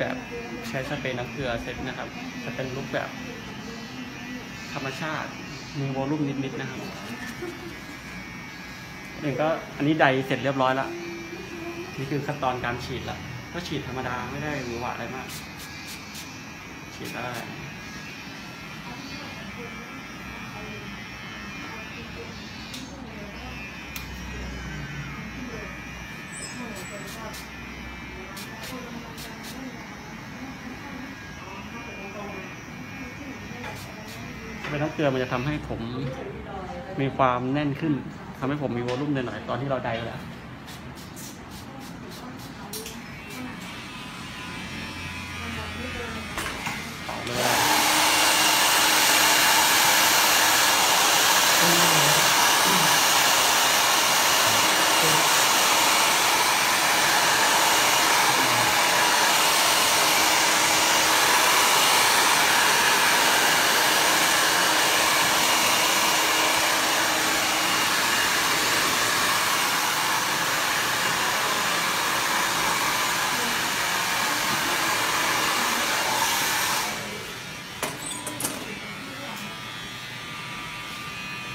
แบบใช้สเปรย์น้ำเกลือเสร็จนะครับ จะเป็นรูปแบบธรรมชาติมีวอลลุ่มนิดๆนะครับหนึ่งก็อันนี้ใดเสร็จเรียบร้อยแล้ว นี่คือขั้นตอนการฉีดละก็ฉีดธรรมดาไม่ได้มือหวาอะไรมาก ฉีดได้เป็นน้ำเกลือมันจะทำให้ผมมีความแน่นขึ้น ทำให้ผมมีวอลลุ่มหน่อยๆตอนที่เราไดแล้ว